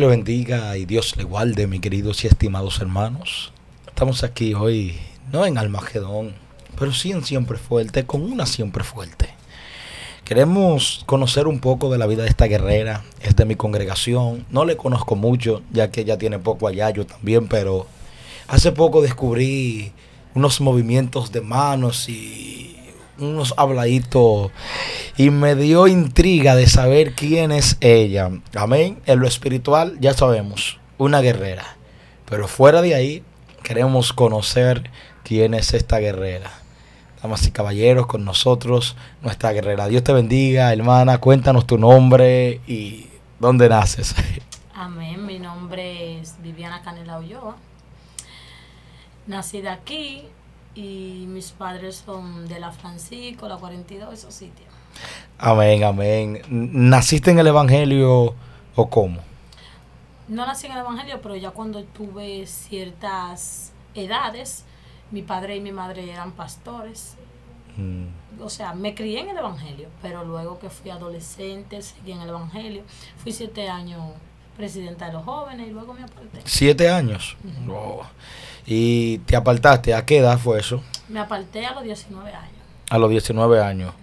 Le bendiga y Dios le guarde, mis queridos y estimados hermanos. Estamos aquí hoy, no en Almagedón, pero sí en Siempre Fuerte, con una Siempre Fuerte. Queremos conocer un poco de la vida de esta guerrera, es de mi congregación. No le conozco mucho, ya que ella tiene poco allá, yo también, pero hace poco descubrí unos movimientos de manos y unos habladitos y me dio intriga de saber quién es ella. Amén. En lo espiritual ya sabemos, una guerrera. Pero fuera de ahí queremos conocer quién es esta guerrera. Damas y caballeros, con nosotros, nuestra guerrera. Dios te bendiga, hermana. Cuéntanos tu nombre y dónde naces. Amén. Mi nombre es Viviana Canela Ulloa. Nacida aquí y mis padres son de la Francisco, la 42, esos sitios. Amén, amén. ¿Naciste en el Evangelio o cómo? No nací en el Evangelio, pero ya cuando tuve ciertas edades, mi padre y mi madre eran pastores. Mm. O sea, me crié en el Evangelio, pero luego que fui adolescente, seguí en el Evangelio. Fui siete años presidenta de los jóvenes y luego me aparté. ¿Siete años? Oh. ¿Y te apartaste? ¿A qué edad fue eso? Me aparté a los 19 años. A los 19 años.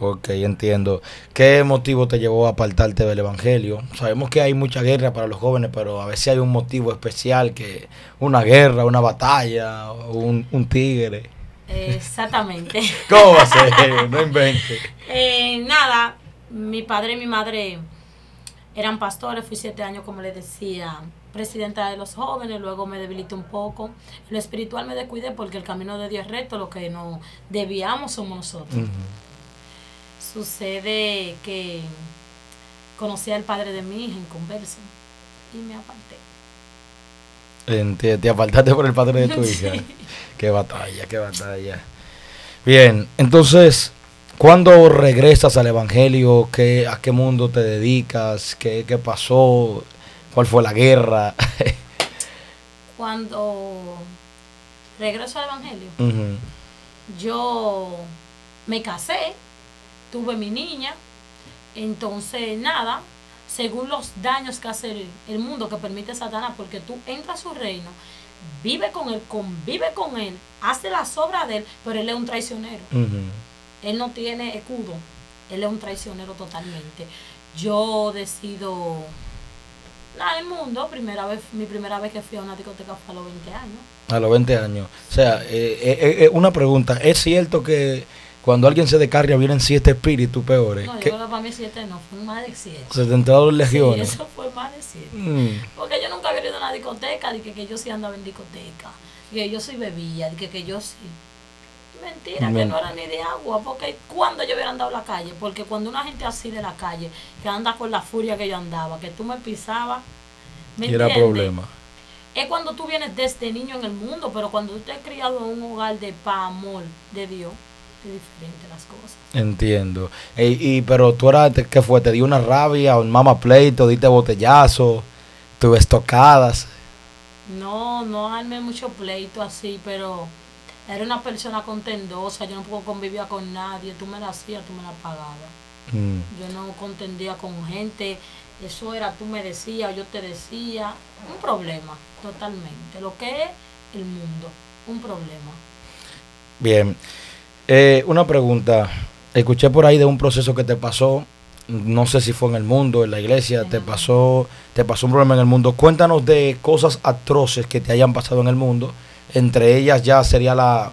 Ok, entiendo. ¿Qué motivo te llevó a apartarte del Evangelio? Sabemos que hay mucha guerra para los jóvenes, pero a veces hay un motivo especial, que una guerra, una batalla, un, un tigre. Exactamente. ¿Cómo va a ser? No inventes. Eh, nada, mi padre y mi madre eran pastores, fui siete años, como les decía, presidenta de los jóvenes, luego me debilité un poco. Lo espiritual me descuidé porque el camino de Dios es recto, lo que nos debíamos somos nosotros. Sucede que conocí al padre de mi hija en conversa y me aparté. Enti- Te apartaste por el padre de tu hija. Sí. Qué batalla, qué batalla. Bien, entonces, ¿cuándo regresas al Evangelio? ¿Qué, ¿A qué mundo te dedicas? ¿Qué, qué pasó? ¿Cuál fue la guerra? Cuando regreso al Evangelio, yo me casé, tuve mi niña, entonces nada, según los daños que hace el, el mundo que permite Satanás, porque tú entras a su reino, vive con él, convive con él, hace las obras de él, pero él es un traicionero. Él no tiene escudo, él es un traicionero totalmente. Yo decido nada el mundo, primera vez, mi primera vez que fui a una discoteca fue a los 20 años. A los 20 años. O sea, eh, eh, eh, una pregunta. ¿Es cierto que cuando alguien se descarga vienen siete espíritus peores? No, yo creo que para mí 7 no, fue más de 7. 72 Sí, legiones. eso fue más de 7. Mm. Porque yo nunca había ido a una discoteca, de que, que yo sí andaba en discoteca, que yo sí bebía, de que, que yo sí. Mentira, que no era ni de agua, porque cuando yo hubiera andado a la calle, porque cuando una gente así de la calle, que anda con la furia que yo andaba, que tú me pisabas, ¿me era entiendes? problema. Es cuando tú vienes desde niño en el mundo, pero cuando tú te has criado en un hogar de paz, amor de Dios, es diferente las cosas. Entiendo. Ey, y, pero tú eras, ¿qué fue? ¿Te dio una rabia, un mama pleito, diste botellazo, tuve estocadas? No, no armé mucho pleito así, pero era una persona contendosa, yo no puedo convivir con nadie, tú me la hacías, tú me la pagabas. Mm. Yo no contendía con gente, eso era tú me decías, yo te decía, un problema, totalmente. Lo que es el mundo, un problema. Bien. Eh, una pregunta. Escuché por ahí de un proceso que te pasó. No sé si fue en el mundo, en la iglesia, te pasó, te pasó un problema en el mundo. Cuéntanos de cosas atroces que te hayan pasado en el mundo. Entre ellas ya sería la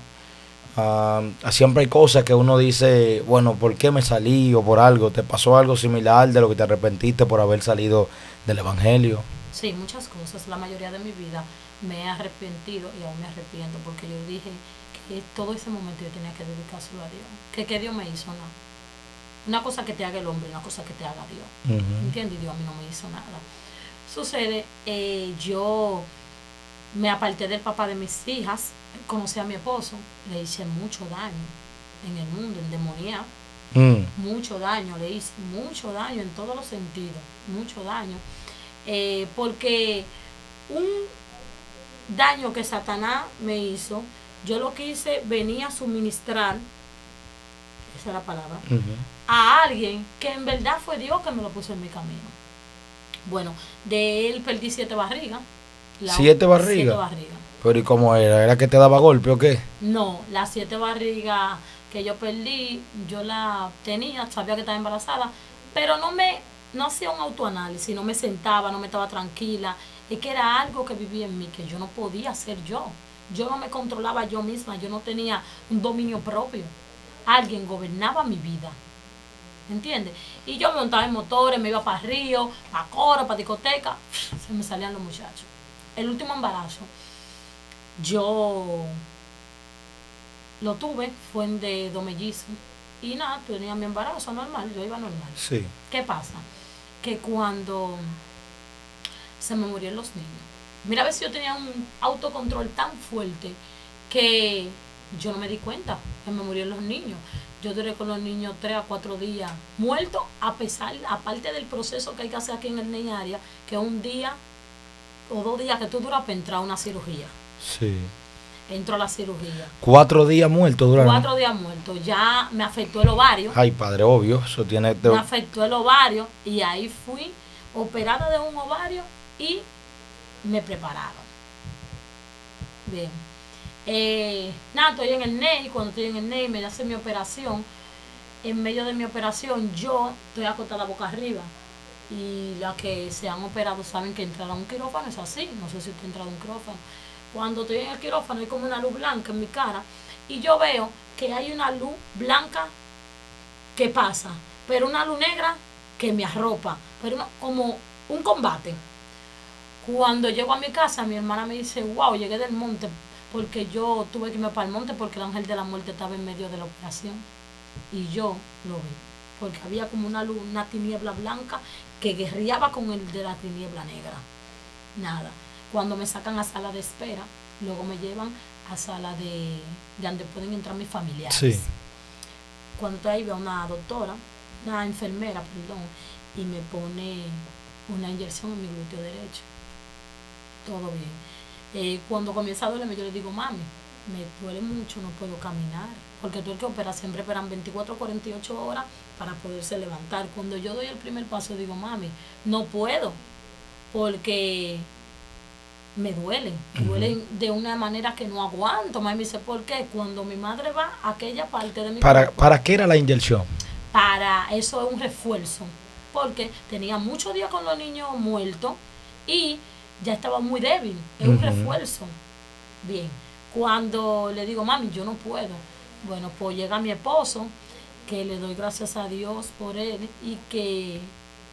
ah, siempre hay cosas que uno dice, bueno, ¿por qué me salí o por algo? ¿Te pasó algo similar de lo que te arrepentiste por haber salido del evangelio? Sí, muchas cosas. La mayoría de mi vida me he arrepentido y aún me arrepiento porque yo dije que todo ese momento yo tenía que dedicárselo a Dios. Que, que Dios me hizo nada. Una cosa que te haga el hombre, una cosa que te haga Dios. ¿Entiendes? Dios a mí no me hizo nada. Sucede, eh, yo me aparté del papá de mis hijas, conocí a mi esposo, le hice mucho daño en el mundo, en demonía, Mm. mucho daño, le hice mucho daño en todos los sentidos, mucho daño. Eh, porque un daño que Satanás me hizo, yo lo quise venir a suministrar, esa es la palabra, a alguien que en verdad fue Dios que me lo puso en mi camino. Bueno, de él perdí siete barrigas. ¿Siete barrigas? Siete barrigas. Pero ¿y cómo era? ¿Era que te daba golpe o qué? No, las siete barrigas que yo perdí, yo la tenía, sabía que estaba embarazada, pero no me, no hacía un autoanálisis, no me sentaba, no me estaba tranquila. Es que era algo que vivía en mí, que yo no podía hacer yo. Yo no me controlaba yo misma, yo no tenía un dominio propio. Alguien gobernaba mi vida. ¿Entiendes? Y yo me montaba en motores, me iba para río, para coro, para discoteca. Se me salían los muchachos. El último embarazo, yo lo tuve, fue en de dos mellizos. Y nada, tenía mi embarazo normal, yo iba normal. Sí. ¿Qué pasa? Que cuando se me murieron los niños, mira a ver si yo tenía un autocontrol tan fuerte que yo no me di cuenta que me murieron los niños. Yo duré con los niños tres a cuatro días muertos, a pesar, aparte del proceso que hay que hacer aquí en el NEIARIA, que es un día o dos días que tú duras para entrar a una cirugía. Sí. Entro a la cirugía. Cuatro días muertos duraron. Cuatro días muertos. Ya me afectó el ovario. Ay, padre, obvio. Eso tiene. me afectó el ovario y ahí fui operada de un ovario y me prepararon. Bien. Eh, nada, estoy en el NEI, cuando estoy en el NEI me hacen mi operación. En medio de mi operación yo estoy acostada boca arriba. Y las que se han operado saben que entrar a un quirófano es así. No sé si usted ha entrado a un quirófano. Cuando estoy en el quirófano hay como una luz blanca en mi cara. Y yo veo que hay una luz blanca que pasa, pero una luz negra que me arropa, pero como un combate. Cuando llego a mi casa, mi hermana me dice, wow, llegué del monte, porque yo tuve que irme para el monte porque el ángel de la muerte estaba en medio de la operación. Y yo lo vi, porque había como una luz, una tiniebla blanca que guerreaba con el de la tiniebla negra. Nada. Cuando me sacan a sala de espera, luego me llevan a sala de, de donde pueden entrar mis familiares Sí. cuando estoy ahí veo a una doctora, una enfermera, perdón, y me pone una inyección en mi glúteo derecho. Todo bien. Eh, cuando comienza a dolerme, yo le digo, mami, me duele mucho, no puedo caminar. Porque tú el que opera siempre esperan 24 o 48 horas para poderse levantar. Cuando yo doy el primer paso, digo, mami, no puedo. Porque me duelen, duelen de una manera que no aguanto. Mami me dice, ¿por qué? Cuando mi madre va a aquella parte de mi ¿Para, cuerpo, ¿Para qué era la inyección? para eso es un refuerzo, porque tenía muchos días con los niños muertos y ya estaba muy débil, es un refuerzo. Bien, cuando le digo, mami, yo no puedo, bueno, pues llega mi esposo, que le doy gracias a Dios por él y que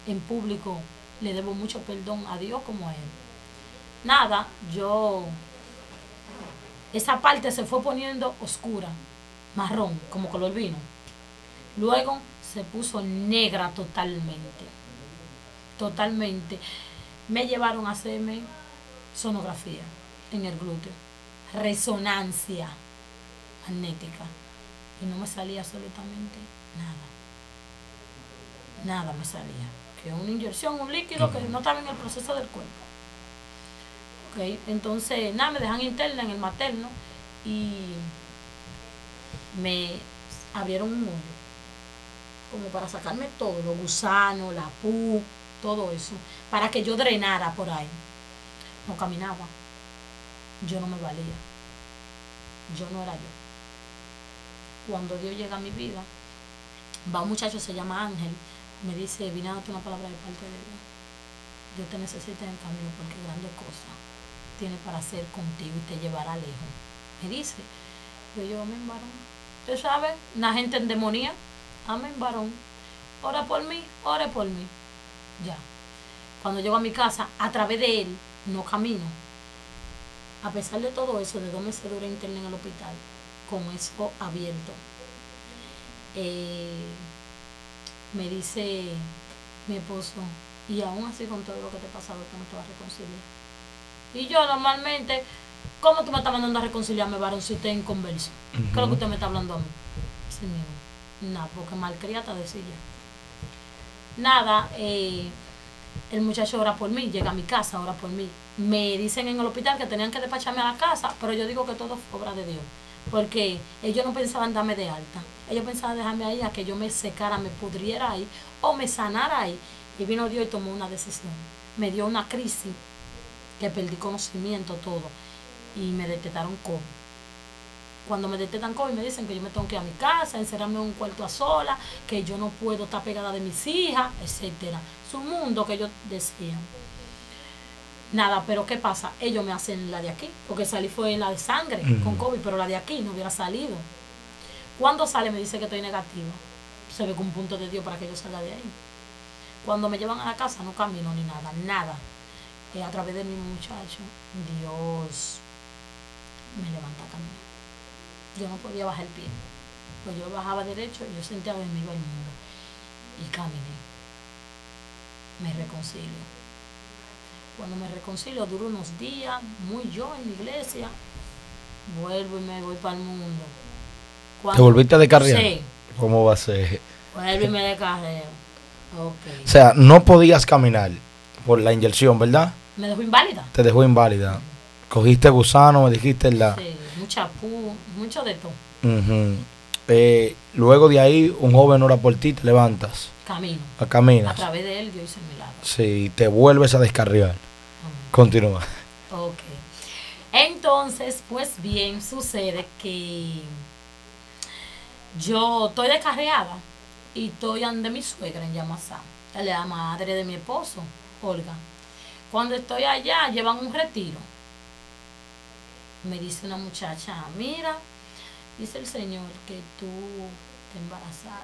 en público le debo mucho perdón a Dios como a él. Nada, yo, esa parte se fue poniendo oscura, marrón, como color vino. Luego se puso negra totalmente. Totalmente. Me llevaron a hacerme sonografía en el glúteo. Resonancia magnética. Y no me salía absolutamente nada. Nada me salía. Que una inyección, un líquido que no estaba en el proceso del cuerpo. Ok, entonces, nada, me dejan interna en el materno y me abrieron un hoyo como para sacarme todo, los gusanos, la pu, todo eso, para que yo drenara por ahí. No caminaba. Yo no me valía. Yo no era yo. Cuando Dios llega a mi vida, va un muchacho, se llama Ángel, me dice, vine a darte una palabra de parte de Dios. Dios te necesita en el camino porque grandes cosas tiene para hacer contigo y te llevará lejos. Me dice, yo yo, amén, varón. Usted sabe, una gente en demonía, amén, varón. Ora por mí, ore por mí. Ya. Cuando llego a mi casa, a través de él, no camino. A pesar de todo eso, de dos meses duré interna en el hospital, con eso abierto. eh, me dice mi esposo, y aún así con todo lo que te ha pasado, tú no te vas a reconciliar. Y yo normalmente, ¿cómo tú me estás mandando a reconciliarme, varón, si usted es inconverso? ¿Qué es lo que usted me está hablando a mí? Sí mismo. Nada, porque malcriata decía. Nada, eh, el muchacho ora por mí, llega a mi casa, ora por mí. Me dicen en el hospital que tenían que despacharme a la casa, pero yo digo que todo fue obra de Dios. Porque ellos no pensaban darme de alta. Ellos pensaban dejarme ahí a que yo me secara, me pudriera ahí o me sanara ahí. Y vino Dios y tomó una decisión. Me dio una crisis que perdí conocimiento todo y me detectaron COVID. Cuando me detectan COVID me dicen que yo me tengo que ir a mi casa, encerrarme en un cuarto a sola, que yo no puedo estar pegada de mis hijas, etcétera. Es un mundo que ellos decían. Nada, pero ¿qué pasa? Ellos me hacen la de aquí, porque salí fue la de sangre con COVID, pero la de aquí no hubiera salido. Cuando sale me dice que estoy negativa. Se ve con un punto de Dios para que yo salga de ahí. Cuando me llevan a la casa no camino ni nada, nada. Eh, a través de mi muchacho, Dios me levanta a caminar. Yo no podía bajar el pie. Pues yo bajaba derecho y yo sentía que me iba el mundo. Y caminé. Me reconcilio. Cuando me reconcilio duro unos días, muy yo en la iglesia, vuelvo y me voy para el mundo. ¿Te volviste a descarriar? Sí. ¿Cómo va a ser? Vuelvo y me descarreo. Okay. O sea, no podías caminar por la inyección, ¿verdad? Me dejó inválida. Te dejó inválida. Cogiste gusano, me dijiste la... Sí, mucha pu, mucho de todo. eh, luego de ahí, un joven ora por ti, te levantas. Camino. A caminas. A través de él Dios hizo el milagro. Sí, te vuelves a descarriar. Continúa. Ok. Entonces, pues bien, sucede que yo estoy descarriada y estoy ante mi suegra en Yamasá, la madre de mi esposo, Olga. Cuando estoy allá, llevan un retiro. Me dice una muchacha, mira, dice el Señor que tú estás embarazada.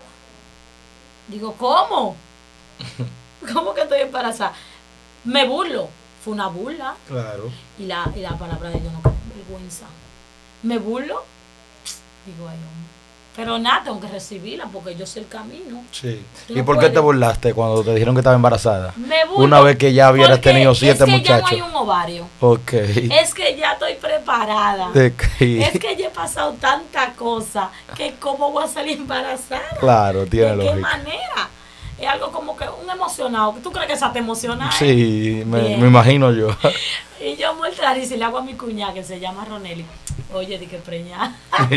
Digo, ¿cómo? ¿Cómo que estoy embarazada? Me burlo. Fue una burla. Claro. Y la, y la palabra de Dios no vergüenza. Me burlo. Digo, ay, hombre. Pero nada, tengo que recibirla porque yo sé el camino. Sí. ¿Y por qué te burlaste cuando te dijeron que estaba embarazada? Me burlo Una vez que ya hubieras tenido siete es que muchachos. Ya no hay un ovario. Ok. Es que ya estoy preparada. Es que ya he pasado tanta cosa que cómo voy a salir embarazada. Claro, tiene ¿De lógica. qué manera? Es algo como que un emocionado. ¿Tú crees que esa te emociona? Sí, me, me, imagino yo. y yo muerta y le hago a mi cuñada que se llama Ronelli. Oye, di que preña.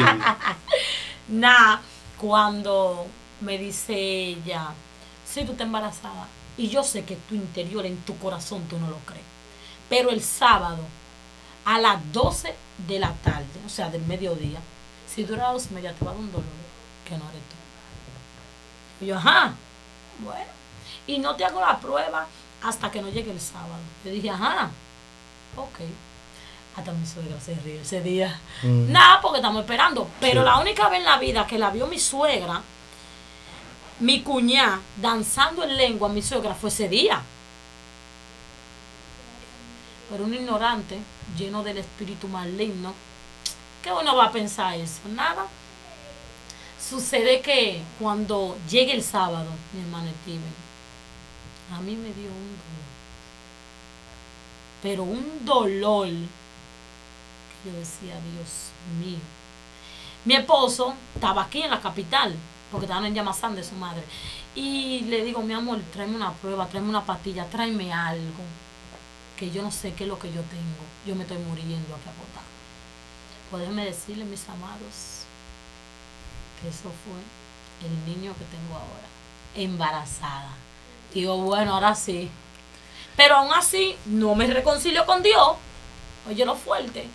Nada, cuando me dice ella, sí, tú estás embarazada. Y yo sé que tu interior, en tu corazón, tú no lo crees. Pero el sábado, a las 12 de la tarde, o sea, del mediodía, si dura dos media te va a dar un dolor que no eres tú. Y yo, ajá, bueno. Y no te hago la prueba hasta que no llegue el sábado. Yo dije, ajá, ok. Hasta mi suegra se ríe ese día. Mm. Nada, porque estamos esperando. Pero sí. la única vez en la vida que la vio mi suegra, mi cuñada, danzando en lengua, mi suegra, fue ese día. Pero un ignorante, lleno del espíritu maligno, ¿qué uno va a pensar eso? Nada. Sucede que cuando llegue el sábado, mi hermano Steven, a mí me dio un dolor. Pero un dolor yo decía, Dios mío. Mi esposo estaba aquí en la capital, porque estaban en Yamasán de su madre. Y le digo, mi amor, tráeme una prueba, tráeme una pastilla, tráeme algo. Que yo no sé qué es lo que yo tengo. Yo me estoy muriendo aquí agotada. Podemos decirle, mis amados, que eso fue el niño que tengo ahora. Embarazada. Digo, bueno, ahora sí. Pero aún así, no me reconcilio con Dios. Oye, lo fuerte.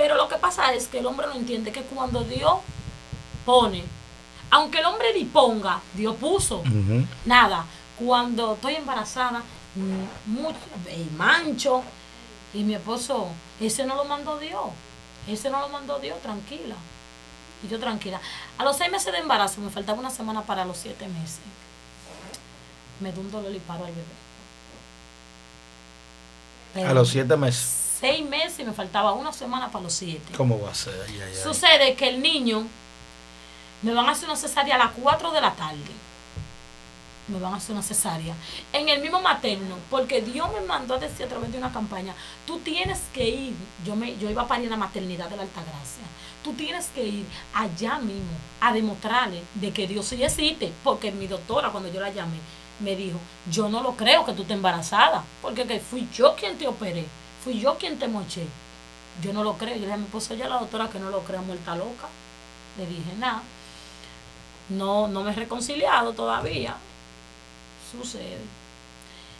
Pero lo que pasa es que el hombre no entiende que cuando Dios pone, aunque el hombre ni ponga, Dios puso. Uh -huh. Nada. Cuando estoy embarazada, mucho, mancho, y mi esposo, ese no lo mandó Dios. Ese no lo mandó Dios, tranquila. Y yo tranquila. A los seis meses de embarazo, me faltaba una semana para los siete meses. Me dio un dolor y paro al bebé. Pero, a los siete meses seis meses y me faltaba una semana para los siete. ¿Cómo va a ser? Ay, ay, ay. Sucede que el niño me van a hacer una cesárea a las 4 de la tarde. Me van a hacer una cesárea. En el mismo materno, porque Dios me mandó a decir a través de una campaña, tú tienes que ir, yo, me, yo iba a parir en la maternidad de la Altagracia, tú tienes que ir allá mismo a demostrarle de que Dios sí existe, porque mi doctora cuando yo la llamé me dijo, yo no lo creo que tú estés embarazada, porque que fui yo quien te operé fui yo quien te moché. Yo no lo creo. Yo le dije a mi esposo, ya la doctora que no lo crea muerta loca. Le dije, nada. No, no me he reconciliado todavía. Sucede.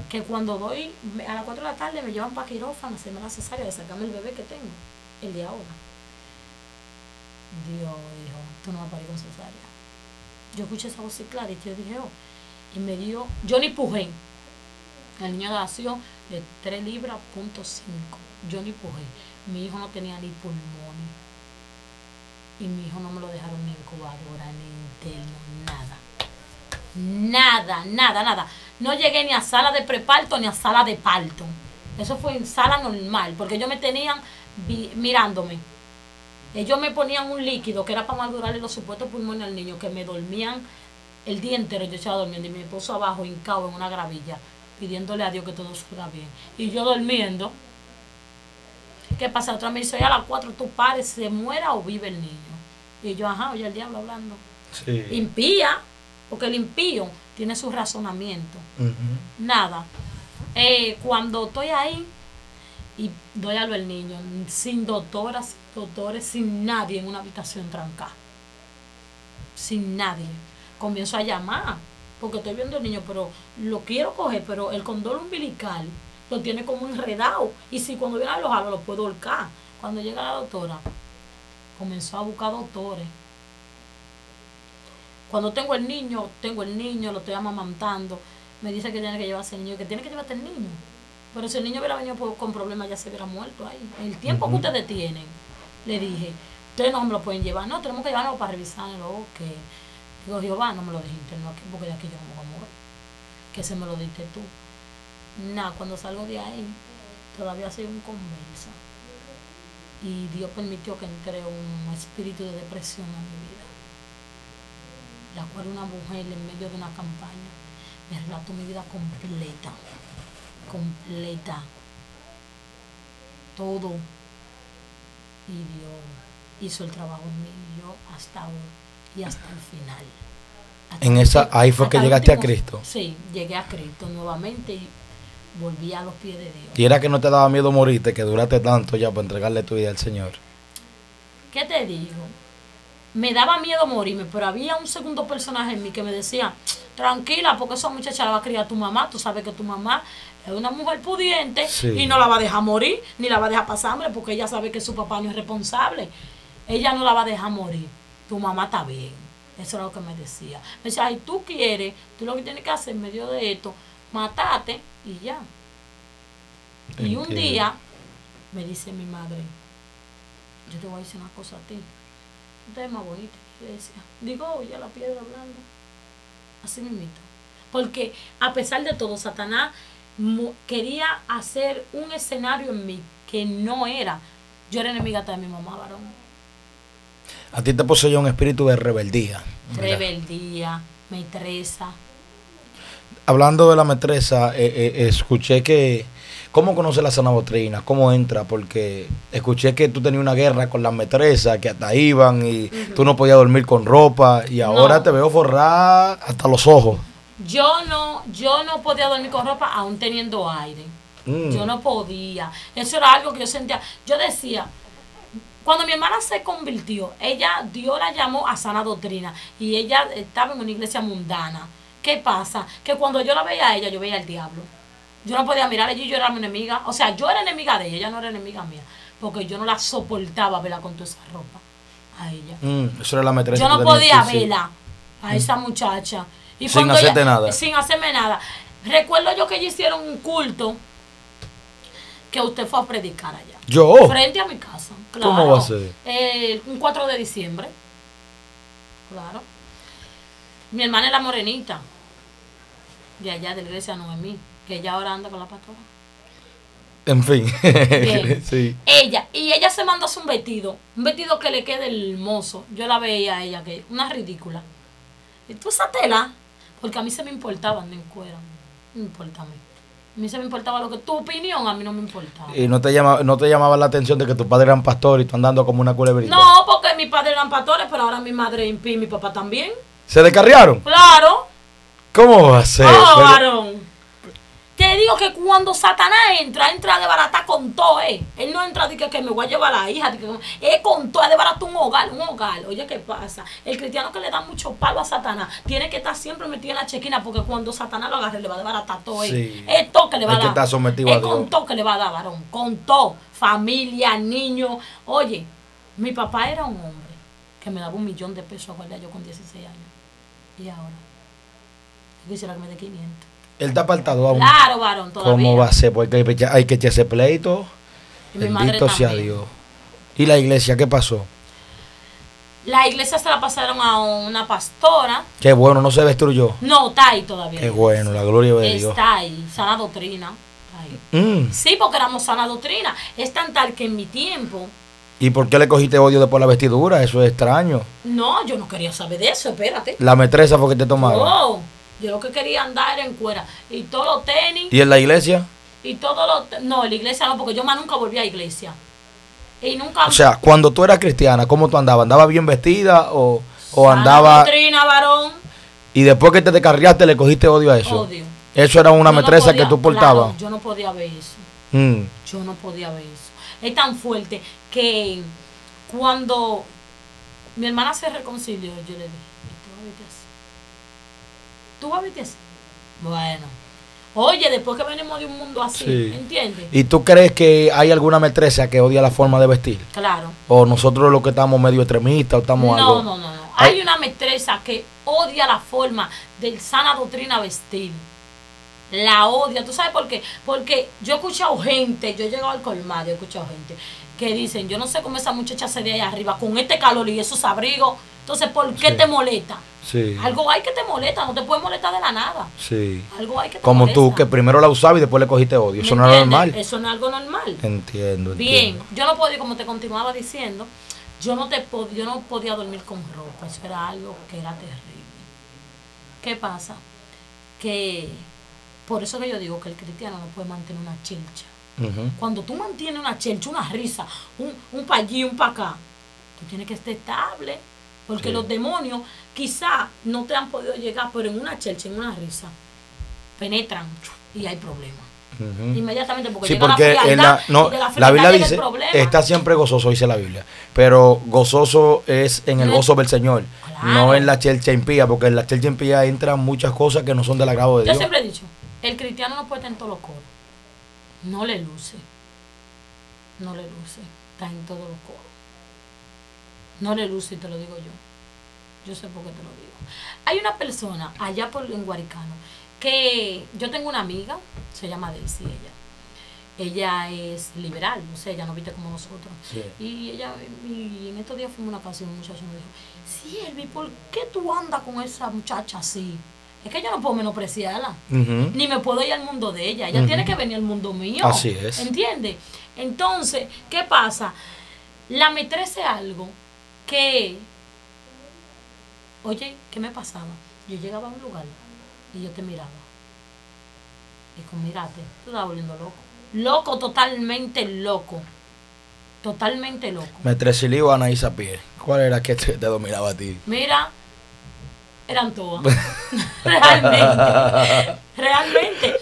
que cuando doy a las 4 de la tarde me llevan para quirófano, hacerme la cesárea, de sacarme el bebé que tengo, el de ahora. Dios dijo, tú no vas a parir con cesárea. Yo escuché esa voz clara y yo dije, oh, y me dio, yo ni pujé. El niño nació de 3 libras, punto 5. Yo ni pujé. Mi hijo no tenía ni pulmones. Y mi hijo no me lo dejaron ni incubadora, ni interno, nada. Nada, nada, nada. No llegué ni a sala de preparto ni a sala de parto. Eso fue en sala normal, porque ellos me tenían mirándome. Ellos me ponían un líquido que era para madurarle los supuestos pulmones al niño, que me dormían el día entero. Yo estaba durmiendo y mi esposo abajo, hincado en una gravilla, pidiéndole a Dios que todo salga bien. Y yo durmiendo. ¿Qué pasa? Otra me dice, a las cuatro tú pares, se muera o vive el niño. Y yo, ajá, oye el diablo hablando. Sí. Impía, porque el impío tiene su razonamiento. Nada. Eh, cuando estoy ahí y doy a lo el niño, sin doctoras, doctores, sin nadie en una habitación trancada. Sin nadie. Comienzo a llamar, porque estoy viendo al niño, pero lo quiero coger, pero el condón umbilical lo tiene como enredado. Y si cuando viene a los lo puedo holcar. Cuando llega la doctora, comenzó a buscar doctores. Cuando tengo el niño, tengo el niño, lo estoy amamantando. Me dice que tiene que llevarse el niño, que tiene que llevarse el niño. Pero si el niño hubiera venido con problemas, ya se hubiera muerto ahí. El tiempo que ustedes tienen, le dije, ustedes no me lo pueden llevar. No, tenemos que llevarlo para revisarlo. Que Digo, Jehová, no me lo dijiste, no, porque de aquí yo no me voy a morir. Que se me lo diste tú. Nada, cuando salgo de ahí, todavía soy un conversa. Y Dios permitió que entre un espíritu de depresión a mi vida. La cual una mujer en medio de una campaña me relató mi vida completa. Completa. Todo. Y Dios hizo el trabajo en mí. Y yo hasta hoy y hasta el final. en esa, ahí fue que llegaste a Cristo. Sí, llegué a Cristo nuevamente y volví a los pies de Dios. Y era que no te daba miedo morirte, que duraste tanto ya para entregarle tu vida al Señor. ¿Qué te digo? Me daba miedo morirme, pero había un segundo personaje en mí que me decía, tranquila, porque esa muchacha la va a criar tu mamá, tú sabes que tu mamá es una mujer pudiente y no la va a dejar morir, ni la va a dejar pasar hambre, porque ella sabe que su papá no es responsable. Ella no la va a dejar morir tu mamá está bien. Eso era lo que me decía. Me decía, ay, tú quieres, tú lo que tienes que hacer en medio de esto, matate y ya. Y un día me dice mi madre, yo te voy a decir una cosa a ti. Usted es más bonita. decía, digo, oye, la piedra hablando. Así me invito. Porque a pesar de todo, Satanás quería hacer un escenario en mí que no era. Yo era enemiga de mi mamá, varón. A ti te poseyó un espíritu de rebeldía. Rebeldía, metresa. Hablando de la metresa, eh, eh, escuché que... ¿Cómo conoce la sana doctrina? ¿Cómo entra? Porque escuché que tú tenías una guerra con las metresas, que hasta iban y tú no podías dormir con ropa y ahora te veo forrar hasta los ojos. Yo no, yo no podía dormir con ropa aún teniendo aire. Mm. Yo no podía. Eso era algo que yo sentía. Yo decía, cuando mi hermana se convirtió, ella, Dios la llamó a sana doctrina y ella estaba en una iglesia mundana. ¿Qué pasa? Que cuando yo la veía a ella, yo veía al diablo. Yo no podía mirar a ella y yo era mi enemiga. O sea, yo era enemiga de ella, ella no era enemiga mía. Porque yo no la soportaba verla con toda esa ropa a ella. Mm, eso era la Yo no podía verla a esa muchacha. Y sin hacerte nada. Sin hacerme nada. Recuerdo yo que ellos hicieron un culto que usted fue a predicar allá. ¿Yo? Frente a mi casa. ¿Cómo va a ser? Eh, un 4 de diciembre. Claro. Mi hermana es la morenita. De allá de la iglesia Noemí. Que ella ahora anda con la pastora. En fin. sí. Ella. Y ella se mandó un vestido. Un vestido que le quede hermoso. Yo la veía a ella que una ridícula. Y tú esa tela. Porque a mí se me importaba me en cuero. No importa a mí. A mí se me importaba lo que tu opinión, a mí no me importaba. ¿Y no te, llama, no te llamaba la atención de que tu padre era pastor y tú andando como una culebrita? No, porque mis padres eran pastores, pero ahora mi madre y mi papá también. ¿Se descarriaron? Claro. ¿Cómo va a ser? Oh, varón. Te digo que cuando Satanás entra, entra de barata con todo, eh. Él no entra de que, que me voy a llevar a la hija, de que, es con todo, es de barata un hogar, un hogar. Oye, ¿qué pasa? El cristiano que le da mucho palo a Satanás tiene que estar siempre metido en la chequina porque cuando Satanás lo agarre le va a dar barata todo, eh. Sí. Es todo que le va a dar. estar sometido es a Dios. con todo que le va a dar, varón. Con todo. Familia, niños. Oye, mi papá era un hombre que me daba un millón de pesos a guardar yo con 16 años. Y ahora, yo quisiera que me dé 500. Él está apartado aún. Claro, varón, todavía. ¿Cómo va a ser? Porque hay que- hay que echar ese pleito. Y Bendito sea. Dios. ¿Y la iglesia qué pasó? La iglesia se la pasaron a una pastora. Qué bueno, no se destruyó. No, está ahí todavía. Qué bueno, la gloria de Dios. Está ahí, sana doctrina. Mm. Sí, porque éramos sana doctrina. Es tan tal que en mi tiempo, ¿Y por qué le cogiste odio después de la vestidura? Eso es extraño. no, yo no quería saber de eso, espérate. La metresa fue que te tomaron. Oh, yo lo que quería andar era en cuera. Y todos los tenis, ¿Y en la iglesia? y todos los... No, en la iglesia no, porque yo más nunca volví a iglesia. Y nunca... O sea, cuando tú eras cristiana, ¿cómo tú andabas? ¿Andabas bien vestida o, o andaba doctrina, varón. y después que te descarriaste le cogiste odio a eso? Odio. Eso era una Yo no metresa podía- que tú portabas. claro, yo no podía ver eso. Mm. Yo no podía ver eso. Es tan fuerte que cuando mi hermana se reconcilió, yo le dije, ¿tú vas a verte así? ¿Tú vas a verte así? Bueno. Oye, después que venimos de un mundo así, Sí. ¿entiendes? ¿Y tú crees que hay alguna metresa que odia la forma de vestir? Claro. ¿O nosotros los que estamos medio extremistas o estamos No, algo? no, no, no. Hay- Hay una metresa que odia la forma del sana doctrina vestir. La odia. ¿Tú sabes por qué? Porque yo he escuchado gente, yo he llegado al colmado he escuchado gente que dicen, yo no sé cómo esa muchacha se ve ahí arriba con este calor y esos abrigos. Entonces, ¿por qué Sí. te molesta? Sí. Algo hay que te molesta, no te puede molestar de la nada. Sí. Algo hay que te Como tú, que primero la usabas y después le cogiste odio. ¿Me Eso no entiendes? normal. Eso no es algo normal. Entiendo, Bien, entiendo. yo no podía, como te continuaba diciendo, yo no, te yo no podía dormir con ropa, eso era algo que era terrible. ¿Qué pasa? Que por eso que yo digo que el cristiano no puede mantener una chelcha. Cuando tú mantienes una chelcha, una risa, un, un pa' allí, un pa' acá, tú tienes que estar estable. Porque Sí. los demonios quizá no te han podido llegar, pero en una chelcha, en una risa, penetran y hay problemas. Inmediatamente, porque Sí, llega porque la la, no, la, frialdad Biblia dice, está siempre gozoso, dice la Biblia. Pero gozoso es en el gozo del Señor, Claro. no en la chelcha impía, porque en la chelcha impía entran muchas cosas que no son del agrado de Yo Dios. siempre he dicho, el cristiano no puede estar en todos los coros. No le luce. No le luce. Está en todos los coros. No le luce y te lo digo yo. Yo sé por qué te lo digo. Hay una persona allá por en Guaricano que yo tengo una amiga, se llama Daisy ella. Ella es liberal, o sea, ella no viste como nosotros. Sí. Y ella, y en estos días fuimos a una casa y un muchacho me dijo, Siervi, ¿por qué tú andas con esa muchacha así? Es que yo no puedo menospreciarla ni me puedo ir al mundo de ella. Ella tiene que venir al mundo mío. Así es. ¿Entiendes? Entonces, ¿qué pasa? La metrese algo que, oye, ¿qué me pasaba? Yo llegaba a un lugar y yo te miraba. Y con mirarte, tú estabas volviendo loco. Loco, totalmente loco. Totalmente loco. Me tresilío a Anaísa Pie. ¿Cuál era que te, te dominaba a ti? Mira, eran todas. realmente. Realmente.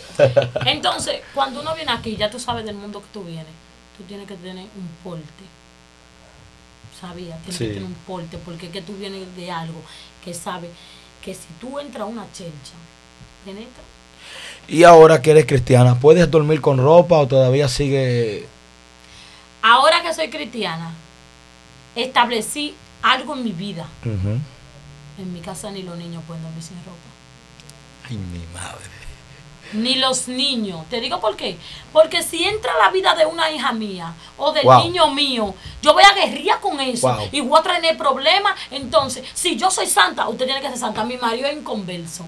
Entonces, cuando uno viene aquí, ya tú sabes del mundo que tú vienes. Tú tienes que tener un porte. ¿Sabías? Tienes Sí. que tener un porte. Porque es que tú vienes de algo que sabe que si tú entras a una chelcha, penetra. Y ahora que eres cristiana, ¿puedes dormir con ropa o todavía sigue? Ahora que soy cristiana, establecí algo en mi vida. En mi casa ni los niños pueden dormir sin ropa. Ay, mi madre. Ni los niños. Te digo por qué. Porque si entra la vida de una hija mía o del Wow. niño mío, yo voy a guerrear con eso Wow. y voy a traer problemas. Entonces, si yo soy santa, usted tiene que ser santa. Mi marido es inconverso.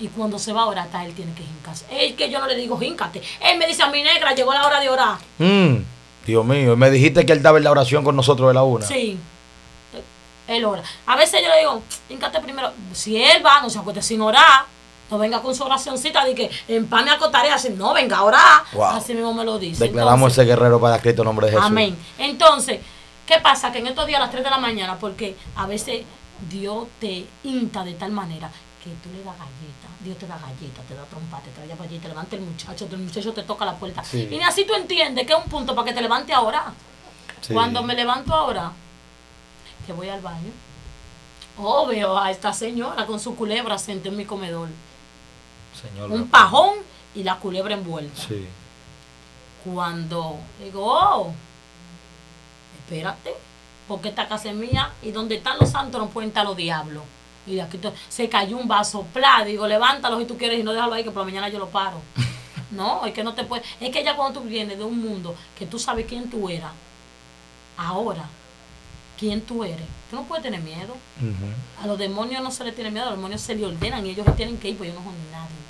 Y cuando se va a orar, él tiene que hincarse. Es que yo no le digo híncate. Él me dice a mi negra, llegó la hora de orar. Mm, Dios mío, me dijiste que él estaba en la oración con nosotros de la una. Sí. Él ora. A veces yo le digo, híncate primero. Si él va, no se acueste sin orar. No venga con su oracioncita de que en pan me acotaré así. No, venga a orar. Wow. Así mismo me lo dice. Declaramos Entonces, ese guerrero para Cristo en nombre de Jesús. Amén. Entonces, ¿qué pasa? Que en estos días a las 3 de la mañana, porque a veces Dios te inta de tal manera que tú le das galleta, Dios te da galleta, te da trompa, te trae para allí, te levanta el muchacho, el muchacho te toca la puerta. Sí. Y ni así tú entiendes que es un punto para que te levante ahora. Sí. Cuando me levanto ahora, que voy al baño, oh, veo a esta señora con su culebra sentada en mi comedor. Señor. Un pajón y la culebra envuelta. Sí. Cuando digo, oh, espérate, porque esta casa es mía y donde están los santos no pueden estar los diablos. Y aquí se cayó un vaso, plá, digo, levántalo si tú quieres y no déjalo ahí que por la mañana yo lo paro. No, es que no te puedes. Es que ya cuando tú vienes de un mundo que tú sabes quién tú eras, ahora, quién tú eres, tú no puedes tener miedo. A los demonios no se les tiene miedo, a los demonios se le ordenan y ellos tienen que ir, pues ellos no son nadie.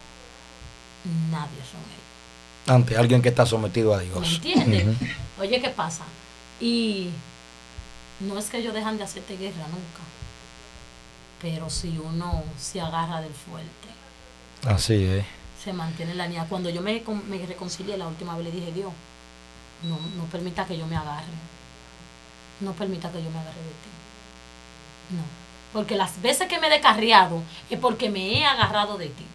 Nadie son ellos. Ante alguien que está sometido a ¿Me Dios. entiendes? Ujú. Oye, ¿qué pasa? Y no es que ellos dejan de hacerte guerra nunca, pero si uno se agarra del fuerte, Así es. se mantiene en la línea. Cuando yo me, me reconcilié la última vez, le dije, Dios, no, no permita que yo me agarre. No permita que yo me agarre de ti. No. Porque las veces que me he descarriado es porque me he agarrado de ti.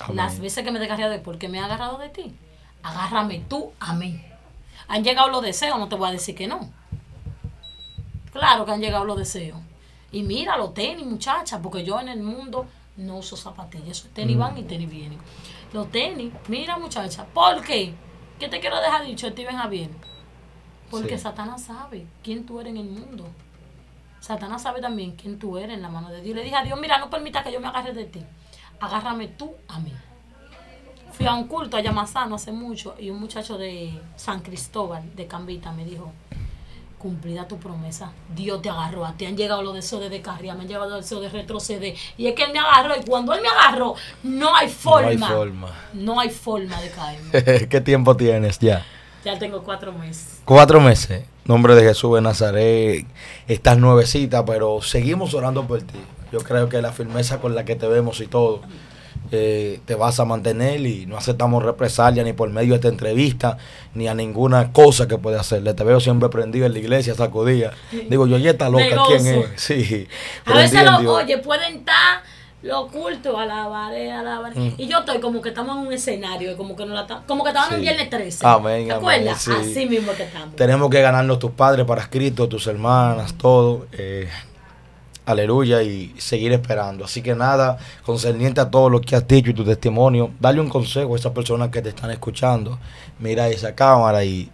Amén. Las veces que me he descarriado es porque me he agarrado de ti. Agárrame tú a mí. Han llegado los deseos, no te voy a decir que no. Claro que han llegado los deseos. Y mira, los tenis, muchacha, porque yo en el mundo no uso zapatillas. Tenis van y tenis vienen. Los tenis, mira, muchacha, ¿por qué? ¿Qué te quiero dejar dicho, Steven Javier? Porque Sí. Satanás sabe quién tú eres en el mundo. Satanás sabe también quién tú eres en la mano de Dios. Le dije a Dios, mira, no permita que yo me agarre de ti. Agárrame tú a mí. Fui a un culto a Yamasano hace mucho y un muchacho de San Cristóbal, de Cambita, me dijo, cumplida tu promesa. Dios te agarró. A ti han llegado los deseos de descarriar, me han llegado los deseos de retroceder. Y es que Él me agarró y cuando Él me agarró, no hay forma. No hay forma. No hay forma de caerme. ¿Qué tiempo tienes ya? Ya tengo cuatro meses. Cuatro meses. Nombre de Jesús de Nazaret. Estás nuevecita, pero seguimos orando por ti. Yo creo que la firmeza con la que te vemos y todo eh, te vas a mantener y no aceptamos represalia ni por medio de esta entrevista ni a ninguna cosa que pueda hacerle. Te veo siempre prendido en la iglesia, sacudida. Digo, yo, ya está loca, ¿quién es? Sí. A veces, prendida en lo, Dios. oye, pueden estar los cultos, alabaré, alabaré. Mm. Y yo estoy como que estamos en un escenario, como que, no la como que estaban en Sí. viernes 13. Amén, ¿Te amén, acuerdas? sí. Así mismo que estamos. Tenemos que ganarnos tus padres para Cristo, tus hermanas, todo. eh, aleluya y seguir esperando. Así que nada, concerniente a todo lo que has dicho y tu testimonio, dale un consejo a esas personas que te están escuchando. Mira esa cámara y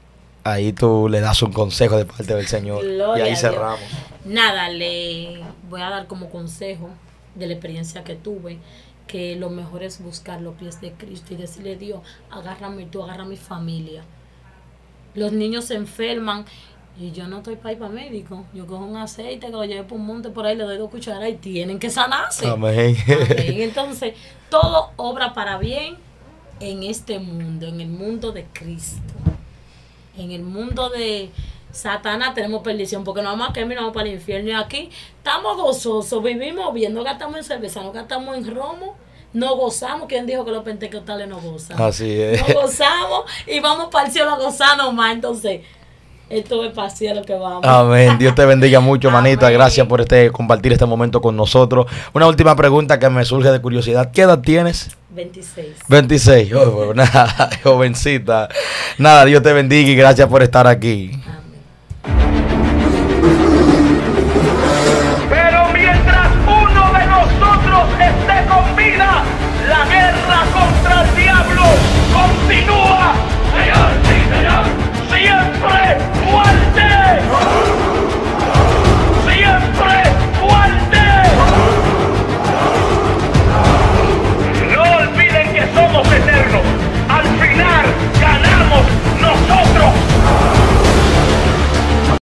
ahí tú le das un consejo de parte del Señor. Gloria y ahí cerramos. Nada, le voy a dar como consejo de la experiencia que tuve, que lo mejor es buscar los pies de Cristo y decirle, Dios, agárrame tú, agarra a mi familia. Los niños se enferman y yo no estoy para ir para médico. Yo cojo un aceite que lo lleve por un monte por ahí, le doy dos cucharadas y tienen que sanarse. Amén. Amén. Entonces, todo obra para bien en este mundo, en el mundo de Cristo. En el mundo de Satanás tenemos perdición, porque no vamos a quemar, no vamos para el infierno. Y aquí estamos gozosos, vivimos bien, no gastamos en cerveza, no gastamos en romo, no gozamos. ¿Quién dijo que los pentecostales no gozan? Así es. No gozamos y vamos para el cielo a gozar nomás. Entonces, esto es para el cielo que vamos. Amén. Dios te bendiga mucho, manita. Gracias por este compartir este momento con nosotros. Una última pregunta que me surge de curiosidad. ¿Qué edad tienes? 26. 26, oh, nada, jovencita. Nada, Dios te bendiga y gracias por estar aquí. Amén.